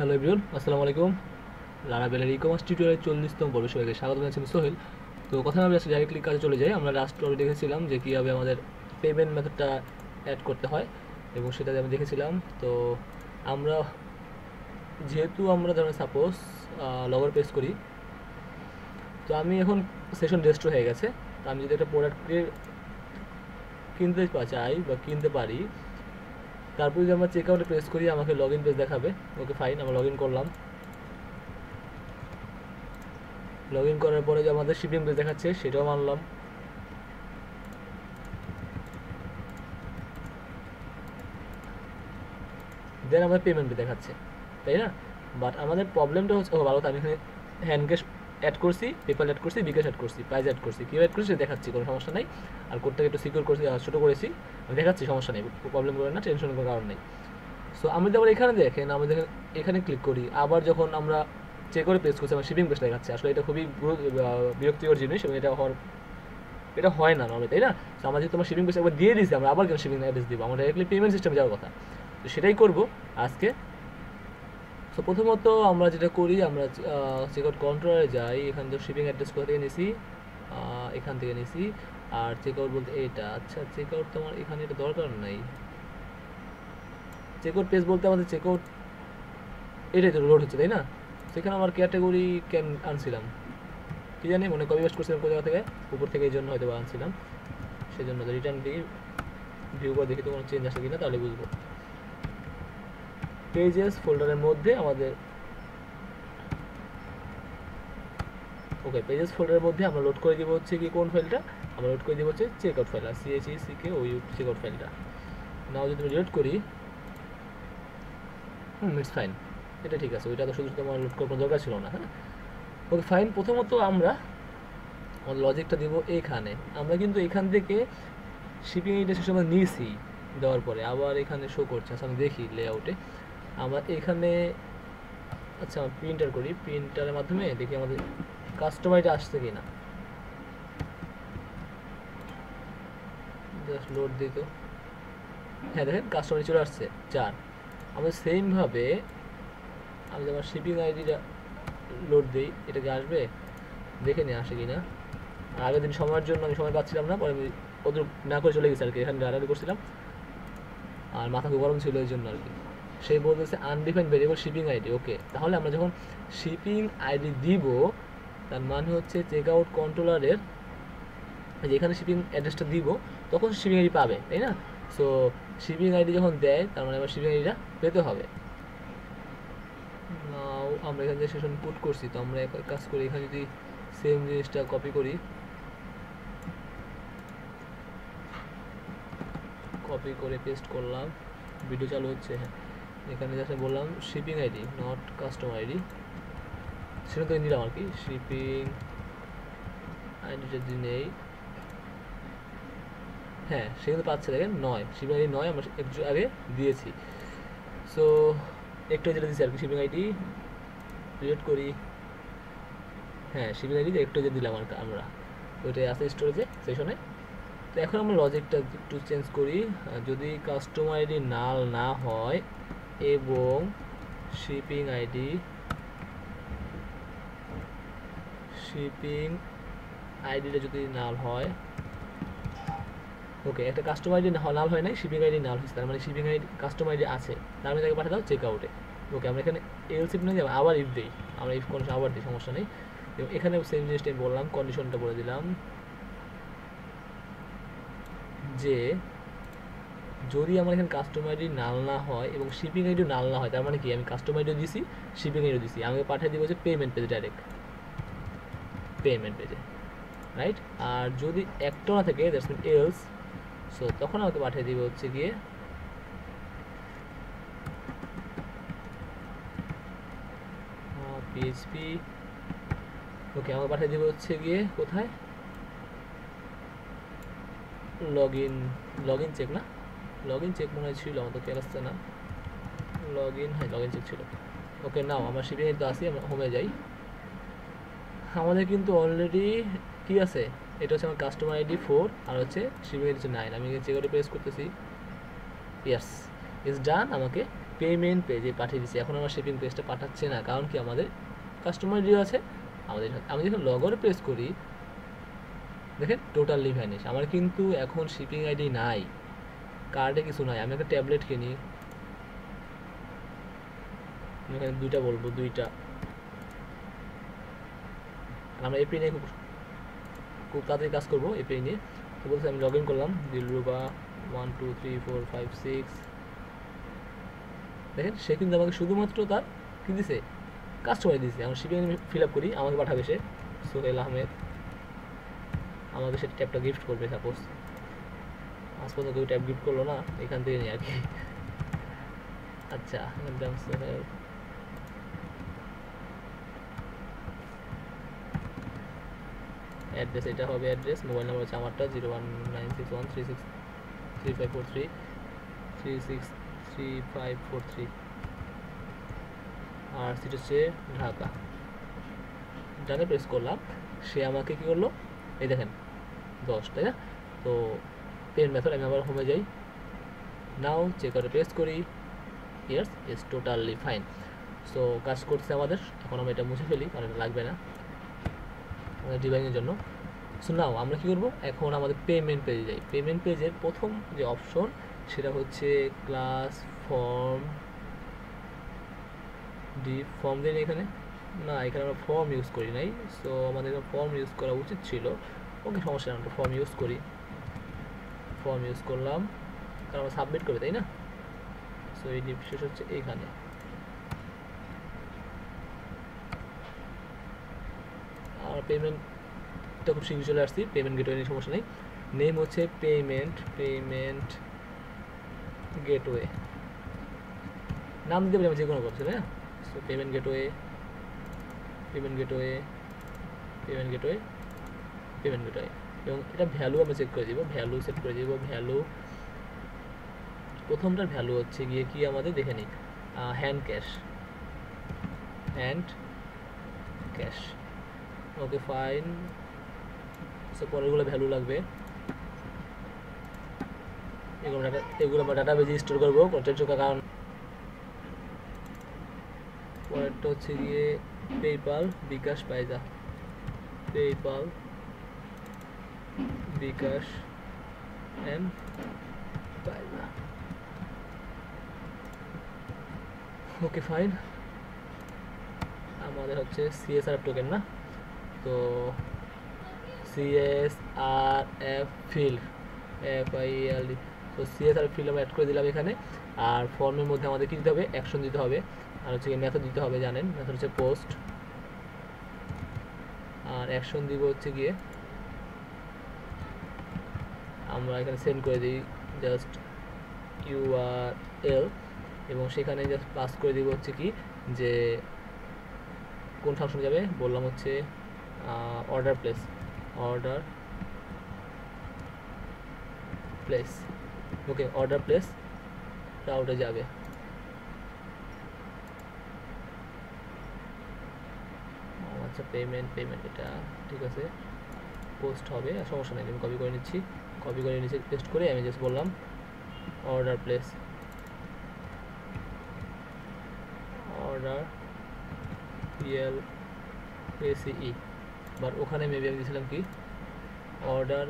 Hello everyone আসসালামু আলাইকুম। লারাবেলের e commerce টিউটোরিয়ালের চল্লিশতম পর্বে সবাইকে স্বাগত জানাচ্ছি আমি সোহেল। তো কথা আমি ডাইরেক্টলি কাজে চলে যাই। আমরা লাস্ট পর্বে দেখেছিলাম যে কীভাবে আমাদের পেমেন্ট মেথডটা অ্যাড করতে হয় এবং সেটা আমি দেখেছিলাম। তো আমরা, যেহেতু আমরা ধরেন সাপোজ লগর পেস করি, তো আমি এখন সেশন রেস্ট হয়ে গেছে। তো আমি যদি একটা প্রোডাক্টকে কিনতে চাই বা কিনতে পারি তারপর যদি আমরা চেক আউটে প্রেস করি, আমাকে লগ ইন পেজ দেখাবে। ওকে ফাইন আমরা লগ ইন করলাম। লগ ইন করার পরে যে আমাদের শিপিং পেজ দেখাচ্ছে, সেটাও মানলাম। দেন আমাদের পেমেন্ট দেখাচ্ছে, তাই না? বাট আমাদের প্রবলেমটা হচ্ছে ও ভালো আমি এখানে হ্যান্ড ক্যাশ অ্যাড করছি পেপার অ্যাড করছি বিকাশ অ্যাড করছি প্রাইজ অ্যাড করছি, কীভাবে অ্যাড করছি দেখাচ্ছি, কোনো সমস্যা নেই। আর কোডটাকে একটু সিকিউর করছি ছোটো করেছি। দেখাচ্ছি, সমস্যা নেই প্রবলেম করে না টেনশন কোনো কারণ নেই। সো আমি আবার এখানে দেখেন আমরা দেখেন এখানে ক্লিক করি, আবার যখন আমরা চেক করে প্রেস করছি, আমার শিপিং পেজ দেখাচ্ছে। আসলে এটা খুবই বিরক্তিকর জিনিস এবং এটা হওয়ার, এটা হয় না নর্মালি তাই না? তো আমরা যেহেতু শিপিং পেজ একবার দিয়ে দিয়েছি, আমরা আবার কেন শিপিং অ্যাড্রেস দিব? আমরা ডাইরেক্টলি পেমেন্ট সিস্টেমে যাওয়ার কথা। তো সেটাই করব আজকে। সো প্রথমত আমরা যেটা করি, আমরা চেক আউট কন্ট্রোলে যাই, এখান থেকে শিপিং অ্যাড্রেস কোথা থেকে নিছি? এখান থেকে নিছি। আর চেক আউট বলতে এটা আচ্ছা চেক আউট তো আমার এখানে এটা দরকার নাই। চেক আউট পেজ বলতে আমাদের চেক আউট এটাই তো লোড হচ্ছে, তাই না? সেখানে আমার ক্যাটাগরি ক্যান আনছিলাম। কি জানি, মনে কপি পেস্ট করছিলাম কোথা থেকে? উপর থেকে এই জন্য হয়তো আনছিলাম। সেই জন্য রিটার্ন দিই ভিউ করে দেখি তো কোনো চেঞ্জ আসে কিনা তাহলে বুঝব। পেজেস ফোল্ডারের মধ্যে আমাদের ওকে পেজেস ফোল্ডারের মধ্যে আমরা লোড করে দিব হচ্ছে কি কোন ফাইলটা আমরা লোড করে দিব হচ্ছে চেক আউট ফাইল আর সিকে ওই চেক আউট ফাইলটা নাও যদি আমি লোড করি, হুম ইটস ফাইন এটা ঠিক আছে, ওইটা তো শুধু শুধু আমার লোড করার দরকার ছিল না হ্যাঁ? ওকে ফাইন প্রথমত আমরা আমাদের লজিকটা দিব এইখানে আমরা কিন্তু এখান থেকে শিপিং এইটা সে সময় নিয়েছি দেওয়ার পরে। আবার এখানে শো করছে আচ্ছা আমি দেখি লেআউটে আমরা এখানে আচ্ছা প্রিন্টার করি। প্রিন্টারের মাধ্যমে দেখি আমাদের কাস্টমাইটা আসছে কি না জাস্ট লোড দিই তো। হ্যাঁ দেখেন কাস্টমার চলে আসছে, চার। আমরা সেমভাবে আমি আমার শিপিং আইডিটা লোড দিই এটা কি আসবে? দেখে নিয়ে আসে কি না আর আগের দিন সময়ের জন্য আমি সময় পাচ্ছিলাম না, পরে আমি ওদের না করে চলে গেছি আর কি এখানে রাডারি করছিলাম। আর মাথা গরম ছিল এই জন্য আর কি। সে বলতেছে undefined variable shipping ID okay তাহলে আমরা যখন শিপিং আইডি দিব তার মানে হচ্ছে চেক আউট কন্ট্রোলারের যেখানে শিপিং অ্যাড্রেসটা দিব, তখন শিপিং আইডি পাবে, তাই না? সো শিপিং আইডি যখন দেয়, তার মানে আমার শিপিং আইডিটা পেতে হবে। আমরা এখানে সেশন পুট করছি, তো আমরা এক কাজ করি এখানে যদি সেম জিনিসটা কপি করি। কপি করে পেস্ট করলাম ভিডিও চালু হচ্ছে হ্যাঁ। এখানে যাতে বললাম shipping ID not customer ID সেটা তো নিলাম আর কি। শিপিং আইডিটা যদি নেই হ্যাঁ সে কিন্তু পাচ্ছে, দেখেন, নয়। শিপিং আইডি নয়, আমরা একটু আগে দিয়েছি। সো একটু যেটা দিচ্ছি আর কি শিপিং আইডি ক্রিয়েট করি। হ্যাঁ শিপিং আইডি একটু যে দিলাম আর আমরা। ওইটাই আছে স্টোরেজে সেশনে তো এখন আমরা লজিকটা একটু চেঞ্জ করি। যদি কাস্টমার আইডি নাল না হয়, এবং শিপিং আইডি শিপিং আইডিটা যদি নাল হয় ওকে একটা কাস্টমার আইডি নাল হয় নাই শিপিং আইডি নাল হয়েছে, তার মানে শিপিং আইডি কাস্টমার আইডি আছে, তার মানে তাকে পাঠিয়ে দাও চেক আউটে ওকে আমরা এখানে এলসিপ নিয়ে যাব, আবার ইফ দিই, আমরা ইফ কন্ডিশন আবার দিই, সমস্যা নেই, এবং এখানে সেম জিনিসটা আমি বললাম কন্ডিশনটা বলে দিলাম, যে যদি আমার এখানে কাস্টমার আইডি নাল না হয় এবং শিপিং আইডিও নাল না হয়, তার মানে কি, আমি কাস্টমার আইডিও দিছি শিপিং আইডিও দিছি, আমাকে পাঠিয়ে দিব হচ্ছে পেমেন্ট পেজে ডাইরেক্ট পেমেন্ট পেজে রাইট আর যদি একটা না থাকে দ্যাটস মিন এলস সো তখন আমাকে পাঠিয়ে দিবে হচ্ছে গিয়ে পিএইচপি ওকে আমাকে পাঠিয়ে দিবে হচ্ছে গিয়ে কোথায়? Log in log in check না? লগ ইন চেক মনে হয় ছিল, আমার তো খেয়াল আসছে না। লগ ইন হ্যাঁ লগ ইন চেক ছিল। ওকে নাও আমরা শিপিং তো আসি আমরা হোমে যাই। আমাদের কিন্তু অলরেডি কি আছে? এটা হচ্ছে আমার কাস্টমার আইডি ফোর আর হচ্ছে শিপিং হচ্ছে নাইন আমি চেক আউটে প্রেস করতেছি ইয়াস ইজ ডান আমাকে পেমেন্ট পেজে পাঠিয়ে দিচ্ছি এখন আমার শিপিং পেজটা পাঠাচ্ছে না, কারণ কি আমাদের কাস্টমার আইডিও আছে। আমাদের আমি যখন লগরে প্রেস করি, দেখেন টোটালি ভ্যানিশ আমার কিন্তু এখন শিপিং আইডি নাই কার্ডে কিছু নাই। আমি একটা ট্যাবলেট কিনি। এখানে দুইটা বলব, দুইটা। আর আমরা এপি নিয়ে খুব খুব তাড়াতাড়ি কাজ করব এপি নিয়ে। তো বলছে আমি লগ ইন করলাম Dilruba one two three four five six দেখেন, সে কিন্তু আমাকে শুধুমাত্র তার কী দিছে? কাস্টমার দিছে। আমার শিপিং ফিল আপ করি, আমাকে পাঠাবে সে। সোহেল আহমেদ আমাকে সে ট্যাবটা গিফট করবে সাপোজ আজ পর্যন্ত কেউ ট্যাব গিফট করল না, এখান থেকে নিয়ে আর কি। আচ্ছা সোহেল অ্যাড্রেস এটা হবে অ্যাড্রেস মোবাইল নাম্বার হচ্ছে আমারটা zero one nine six one three six three five four three three six three five four three আর সেটা হচ্ছে ঢাকা। ডানে প্রেস করলাম, সে আমাকে কী করল? এই দেখেন, দশ, তাই না? তো পেন মেথড আমি আবার হোমে যাই। নাও চেক করে প্রেস করি years is totally fine so কাজ করছে আমাদের, এখন আমরা এটা মুছে ফেলি কারণ এটা লাগবে না। ডিভাইনের জন্য। সো নাও আমরা কী করব? এখন আমাদের পেমেন্ট পেজে যাই। পেমেন্ট পেজের প্রথম যে অপশন সেটা হচ্ছে ক্লাস ফর্ম ডি ফর্ম দিন এখানে? না, এখানে আমরা ফর্ম ইউজ করি নাই। সো আমাদের ফর্ম ইউজ করা উচিত ছিল। ওকে সমস্যা আমরা ফর্ম ইউজ করি। ফর্ম ইউজ করলাম। কারণ আমরা সাবমিট করবে তাই না? সো এই ডিপ শেষ হচ্ছে এইখানে আর পেমেন্টটা খুব শীঘ্রই চলে আসছি পেমেন্ট গেটওয়ে নিয়ে সমস্যা নেই। নেম হচ্ছে পেমেন্ট পেমেন্ট গেটওয়ে নাম দিতে পারি আমি যে কোনো করছি না so payment gateway payment gateway payment gateway payment gateway এবং এটা ভ্যালু আমি চেক করে দিব ভ্যালু সেট করে দিব ভ্যালু প্রথমটার ভ্যালু হচ্ছে গিয়ে কি আমাদের? দেখে নিই। Hand cash hand cash okay fine পরেরগুলো value লাগবে। এগুলো আমরা ডাটা বেজে স্টোর করব টেনশন কারণ পরেরটা হচ্ছে গিয়ে PayPal bKash Payza. PayPal bKash and Payza. Okay fine আমাদের হচ্ছে সিএসআর টোকেন না? তো CSR F field F I L তো সিএসআর ফিল্ড আমরা অ্যাড করে দিলাম এখানে, আর ফর্মের মধ্যে আমাদের কী দিতে হবে? অ্যাকশন দিতে হবে। আর হচ্ছে মেথড দিতে হবে, জানেন? মেথড হচ্ছে পোস্ট আর অ্যাকশন দিব হচ্ছে গিয়ে, আমরা এখানে সেন্ড করে দিই জাস্ট ইউআরএল এবং সেখানে জাস্ট পাস করে দিব হচ্ছে কি যে কোন ফাংশনে যাবে? বললাম হচ্ছে order place order place okay order place রাউটে যাবে। আচ্ছা পেমেন্ট পেমেন্ট এটা ঠিক আছে পোস্ট হবে সমস্যা নেই, আমি কপি করে নিচ্ছি কপি করে নিচে পেস্ট করে আমি জাস্ট বললাম order place order PL ACE but ওখানে মেবি আমি দিয়েছিলাম কি? অর্ডার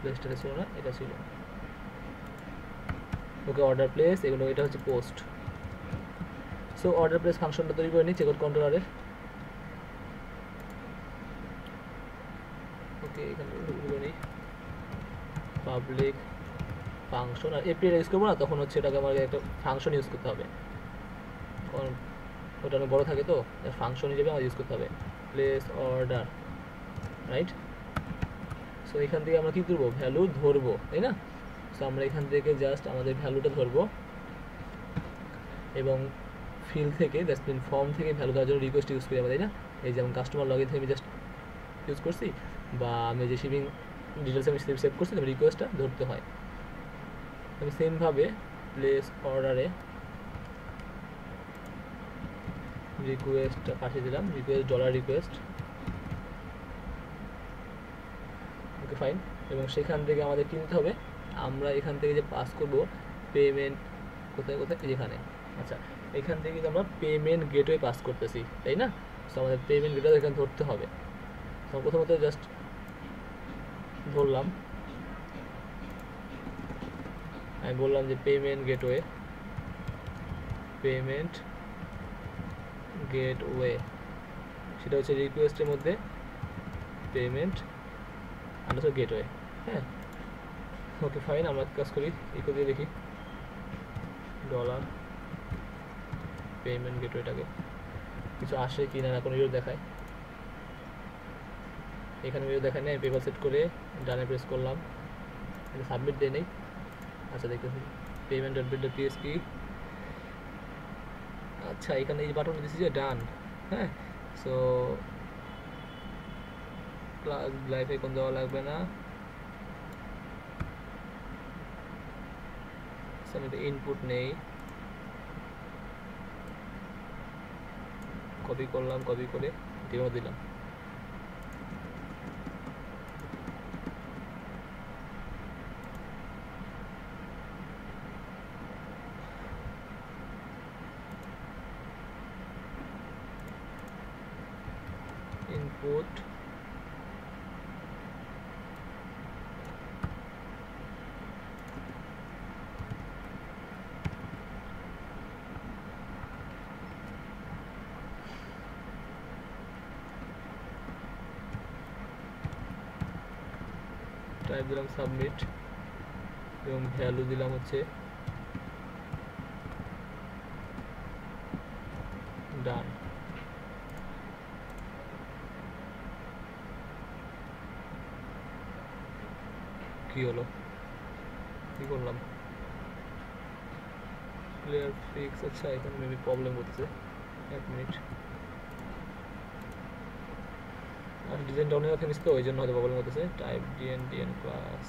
প্লেসটা ছিল না, এটা ছিল। ওকে অর্ডার প্লেস এগুলো, এটা হচ্ছে পোস্ট সো অর্ডার প্লেস ফাংশনটা তৈরি করে নিই চেকআউট কন্ট্রোলারের ওকে, এখানে নিই। পাবলিক ফাংশন আর এপিআই ইউজ করব না, তখন হচ্ছে এটাকে আমাকে একটা ফাংশন ইউজ করতে হবে। কারণ ওটা অনেক বড়ো থাকে তো ফাংশন হিসেবে আমার ইউজ করতে হবে। প্লেস অর্ডার রাইট সো এখান থেকে আমরা কী করব? ভ্যালু ধরবো, তাই না? সো আমরা এখান থেকে জাস্ট আমাদের ভ্যালুটা ধরবো এবং ফিল থেকে দ্যাটস মিন ফর্ম থেকে ভ্যালু দেওয়ার জন্য রিকোয়েস্ট ইউজ করি আমরা, তাই না? এই যেমন কাস্টমার লগ থেকে আমি জাস্ট ইউজ করছি বা আমি যে শিপিং ডিটেলস আমি সেভ করছি তবে রিকোয়েস্টটা ধরতে হয়। আমি সেমভাবে প্লেস অর্ডারে রিকোয়েস্টটা পাঠিয়ে দিলাম request dollar request okay fine এবং সেখান থেকে আমাদের কী নিতে হবে? আমরা এখান থেকে যে পাস করব পেমেন্ট কোথায় কোথায়? যেখানে। আচ্ছা এখান থেকে আমরা পেমেন্ট গেটওয়ে পাস করতেছি, তাই না? তো আমাদের পেমেন্ট গেটওয়ে এখানে ধরতে হবে। তো প্রথমত জাস্ট ধরলাম। আমি বললাম যে পেমেন্ট গেটওয়ে পেমেন্ট গেটওয়ে। সেটা হচ্ছে রিকোয়েস্টের মধ্যে পেমেন্ট আন্ডারস্কোর গেটওয়ে হ্যাঁ? ওকে ফাইন আমরা কাজ করি ইকো দিয়ে দেখি। ডলার পেমেন্ট গেটওয়েটাকে কিছু আসে কি না কোনো ইউর দেখায়। এখানে ইউর দেখায় নেই পেপার সেট করে ডানে প্রেস করলাম। সাবমিট দিয়ে নেই। আচ্ছা দেখতেছি। Payment dot bill dot PSP আচ্ছা এখানে এই বাটন দিচ্ছি যে ডান হ্যাঁ? সো ক্লাস লাইফ দেওয়া লাগবে না। ইনপুট নেই। কপি করলাম কপি করে দিলাম। টাইপ দিলাম সাবমিট এবং ভ্যালু দিলাম হচ্ছে ডান কি হলো? কি করলাম? প্লেয়ার ফিক্স আচ্ছা এখন মেবি প্রবলেম হচ্ছে। এক মিনিট আর ডিজাইন ডাউনের কথা মিস তো ওই জন্য হয়তো প্রবলেম হতেছে টাইপ ডিএন ডিএন ক্লাস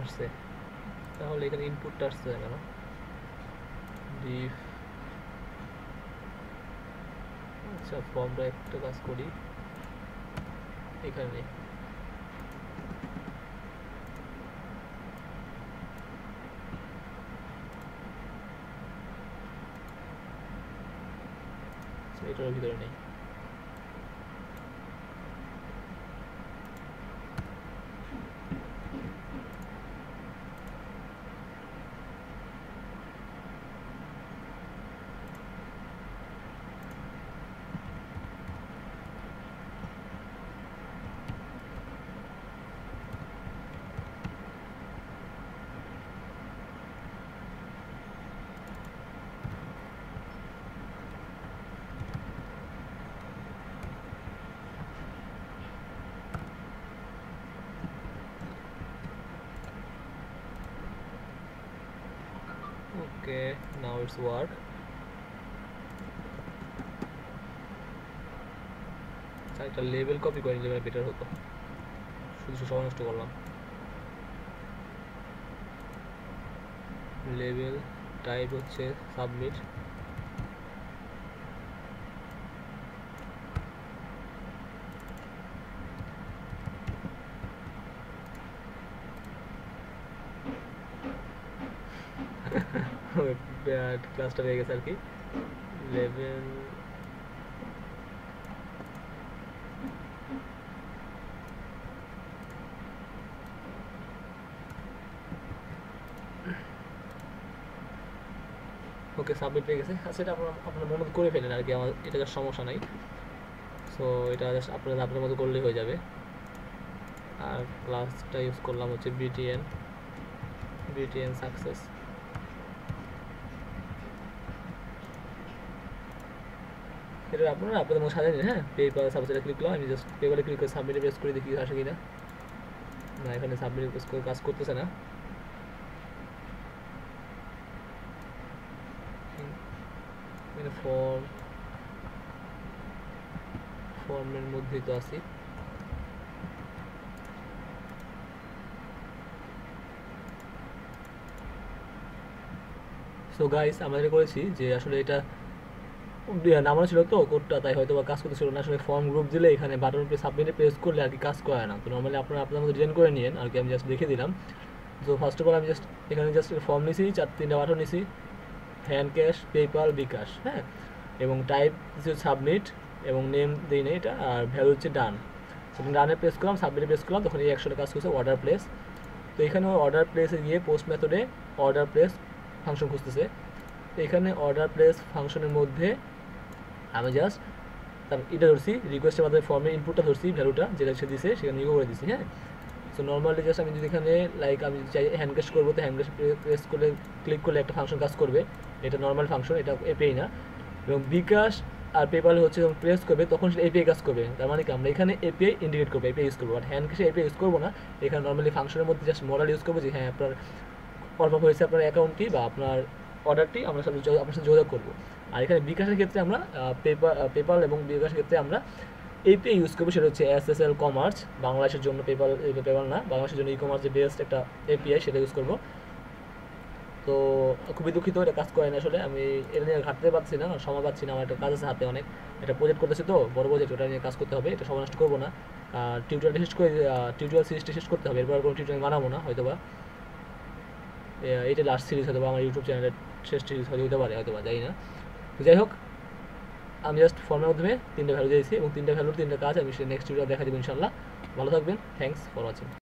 আসছে। তাহলে এখানে ইনপুটটা আসছে কেন? ডিফ আচ্ছা ফর্মটা একটা কাজ করি। এখানে নেই আচ্ছা, এটার ভিতরে নেই okay now it's work একটা লেভেল কপি করে নিলে বেটার হতো। শুধু সময় নষ্ট করলাম। লেভেল টাইপ হচ্ছে সাবমিট ক্লাসটা হয়ে গেছে আর কি। লেভেল ওকে সাবমিট হয়ে গেছে। আচ্ছা এটা আপনার আপনার মনে করে ফেলেন আর কি, আমার এটা সমস্যা নাই। সো এটা জাস্ট আপনার আপনার মতো করলেই হয়ে যাবে। আর ক্লাসটা ইউজ করলাম হচ্ছে বিটিএন বিটিএন সাকসেস এটা আপনারা আপনাদের মতো সাজাই হ্যাঁ? পেপার সাবজেক্টে ক্লিক করলাম, আমি জাস্ট পেপারে ক্লিক করে সাবমিটে প্রেস করে দেখি আসে কিনা। না, এখানে সাবমিটে প্রেস করে কাজ করতেছে না। ফর্ম ফর্মের মধ্যেই তো আছি। সো গাইস আমরা করেছি যে আসলে এটা নামানো ছিল তো কোডটা, তাই হয়তো বা কাজ করতেছিল না। আসলে ফর্ম গ্রুপ দিলে এখানে বাটন পে সাবমিটে প্রেস করলে আর কি কাজ করে না। তো নর্মালি আপনারা আপনার মধ্যে ডিজাইন করে নিন আর কি আমি জাস্ট দেখে দিলাম। তো ফার্স্ট অফ অল আমি জাস্ট এখানে জাস্ট ফর্ম নিছি, চার, তিনটা বাটন নিছি। হ্যান্ড ক্যাশ পেপাল বিকাশ হ্যাঁ? এবং টাইপ সাবমিট এবং নেম দিই না এটা, আর ভ্যালু হচ্ছে ডান সেখানে ডানে প্রেস করলাম সাবমিটে প্রেস করলাম, তখন এই একশোটা কাজ করছে অর্ডার প্লেস তো এখানে অর্ডার প্লেসে গিয়ে পোস্ট মেথডে অর্ডার প্লেস ফাংশন খুঁজতেছে। এখানে অর্ডার প্লেস ফাংশনের মধ্যে আমি জাস্ট তার এটা ধরছি রিকোয়েস্টের মাধ্যমে ফর্মের ইনপুটটা ধরছি ভ্যালুটা যেটা সে দিছে, সেখানে ইগো করে দিছি হ্যাঁ? সো নর্মালি জাস্ট আমি যদি এখানে লাইক আমি চাই হ্যান্ড ক্যাশ করব, তো হ্যান্ড ক্যাশ প্রেস করলে ক্লিক করলে একটা ফাংশন কাজ করবে। এটা নর্মাল ফাংশন এটা এপিআই না। এবং বিকাশ আর পেপাল হচ্ছে যখন প্রেস করবে, তখন সেটা এপিআই কাজ করবে। তার মানে কি? আমরা এখানে এপিআই ইন্ডিকেট করব এপিআই ইউজ করব। বাট হ্যান্ড ক্যাশে এপিআই ইউজ করব না। এখানে নর্মালি ফাংশনের মধ্যে জাস্ট মডেল ইউজ করব যে হ্যাঁ আপনার কনফার্ম হয়েছে আপনার অ্যাকাউন্টটি বা আপনার অর্ডারটি আমরা সাথে আপনার সাথে যোগাযোগ করব। আর এখানে বিকাশের ক্ষেত্রে আমরা পেপার পেপাল এবং বিকাশের ক্ষেত্রে আমরা এপিআই ইউজ করব, সেটা হচ্ছে এস এস এল কমার্স বাংলাদেশের জন্য পেপাল পেপাল না, বাংলাদেশের জন্য ই কমার্স যে বেস্ট একটা এপিআই সেটা ইউজ করব। তো, খুবই দুঃখিত, এটা কাজ করে না আসলে, আমি এটা নিয়ে ঘাটতে পারছি না, সময় পাচ্ছি না, আমার একটা কাজ আছে হাতে অনেক। একটা প্রজেক্ট করতেছি তো, বড় প্রজেক্ট ওটা নিয়ে কাজ করতে হবে, এটা সময় নষ্ট করব না। আর টিউটোরিয়াল শেষ করে টিউটোরিয়াল সিরিজটা শেষ করতে হবে, এরপর কোনো টিউটোরিয়াল বানাবো না হয়তো বা এ- এইটা লাস্ট সিরিজ হয়তো বা আমার ইউটিউব চ্যানেলের শেষ হয়তো হতে পারে হয়তো বা যাই না যাই হোক, আমি জাস্ট ফর্মের মাধ্যমে তিনটা ভ্যালু দিয়েছি এবং তিনটা ভ্যালুর তিনটা কাজ আমি নেক্সট ভিডিও দেখা দেবো ইনশাল্লাহ ভালো থাকবেন থ্যাংকস ফর ওয়াচিং